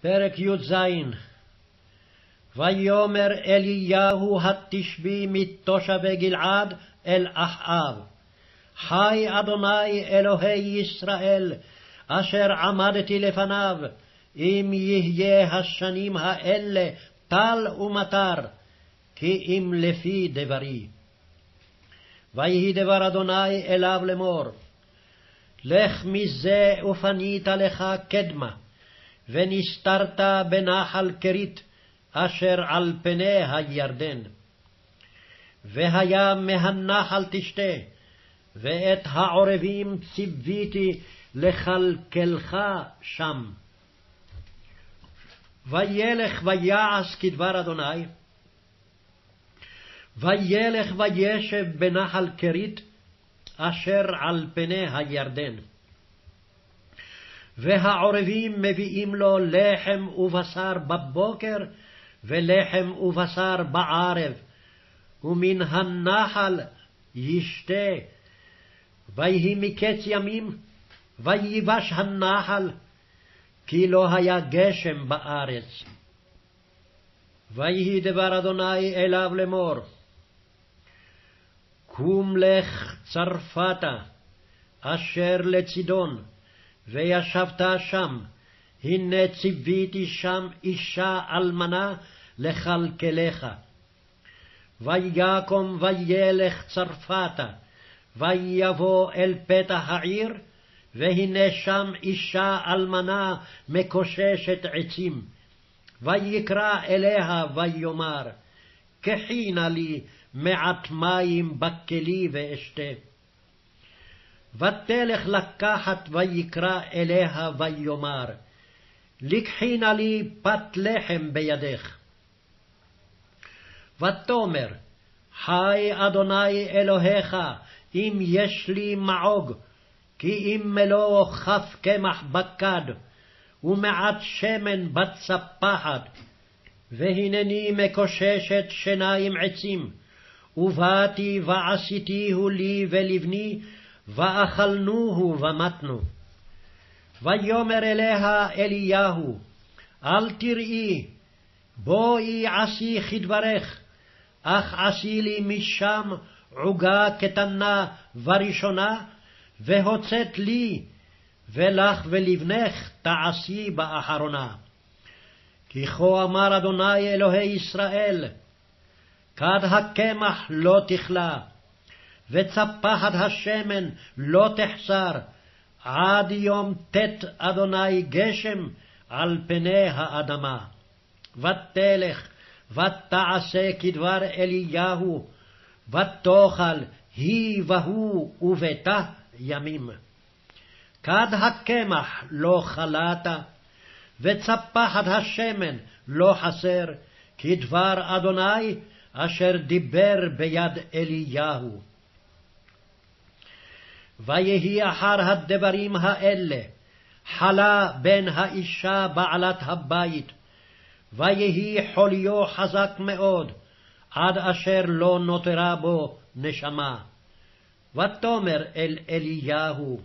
פרק י"ז ויאמר אליהו התשבי מתושבי גלעד אל אחאב חי אדוני אלוהי ישראל אשר עמדתי לפניו אם יהיה השנים האלה טל ומטר כי אם לפי דברי. ויהי דבר אדוני אליו לאמור לך מזה ופנית לך קדמה ונסתרת בנחל כרית, אשר על פני הירדן. והיה מהנחל תשתה, ואת העורבים ציוויתי לכלכלך שם. וילך ויעש כדבר אדוני, וילך וישב בנחל כרית, אשר על פני הירדן. והעורבים מביאים לו לחם ובשר בבוקר, ולחם ובשר בערב, ומן הנחל ישתה. ויהי מקץ ימים, ויבש הנחל, כי לא היה גשם בארץ. ויהי דבר אדוני אליו לאמור, קום לך צרפתה, אשר לצידון, וישבת שם, הנה ציוויתי שם אישה אלמנה לכלכלך. ויקום וילך צרפתה, ויבוא אל פתח העיר, והנה שם אישה אלמנה מקוששת עצים. ויקרא אליה ויאמר, קחי נא לי מעט מים בכלי ואשתה. ותלך לקחת ויקרא אליה ויאמר, לקחי נא לי פת לחם בידך. ותאמר, חי אדוני אלוהיך, אם יש לי מעוג, כי אם מלוא כף קמח בקד, ומעט שמן בצפחת, והנני מקוששת שיניים עצים, ובאתי ועשיתיהו לי ולבני, ואכלנוהו ומתנו. ויאמר אליה אליהו, אל תראי, בואי עשי כדברך, אך עשי לי משם עוגה קטנה וראשונה, והוצאת לי, ולך ולבנך תעשי באחרונה. כי כה אמר אדוני אלוהי ישראל, כד הקמח לא תכלה, וצפחת השמן לא תחסר, עד יום ט' אדוני גשם על פני האדמה. ותלך, ותעשה כדבר אליהו, ותאכל היא והוא וביתה ימים. כד הקמח לא חלת, וצפחת השמן לא חסר, כדבר אדוני אשר דיבר ביד אליהו. ויהי אחר הדברים האלה, חלה בן האישה בעלת הבית, ויהי חוליו חזק מאוד, עד אשר לא נותרה בו נשמה. ותאמר אל אליהו,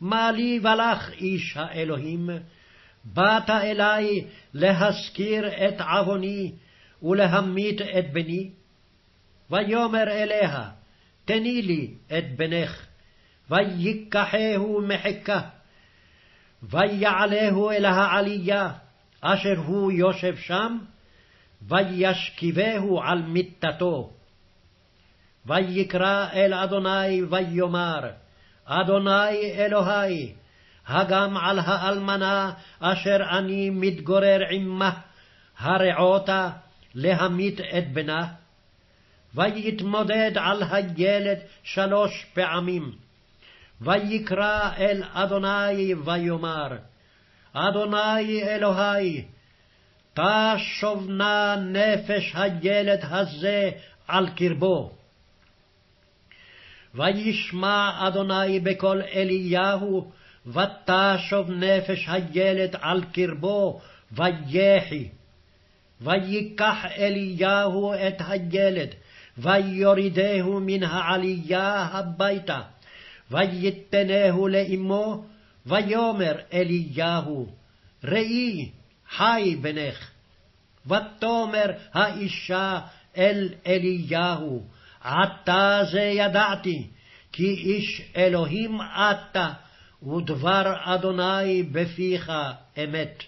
מה לי ולך, איש האלוהים? באת אלי להזכיר את עווני ולהמית את בני? ויאמר אליה, תני לי את בנך. ויקחהו מחיקה, ויעלהו אל העלייה, אשר הוא יושב שם, וישכיבהו על מיטתו. ויקרא אל אדוני ויאמר, אדוני אלוהי, הגם על האלמנה אשר אני מתגורר עמה, הרעותה להמית את בנה? ויתמודד על הילד שלוש פעמים. ויקרא אל אדוני ויאמר, אדוני אלוהי, תשוב נא נפש הילד הזה על קרבו. וישמע אדוני בקול אליהו, ותשוב נפש הילד על קרבו, ויחי. ויקח אליהו את הילד, ויורידהו מן העלייה הביתה. ויתנהו לאמו, ויאמר אליהו, ראי, חי בנך. ותאמר האישה אל אליהו, עתה זה ידעתי, כי איש אלוהים אתה, ודבר אדוני בפיך אמת.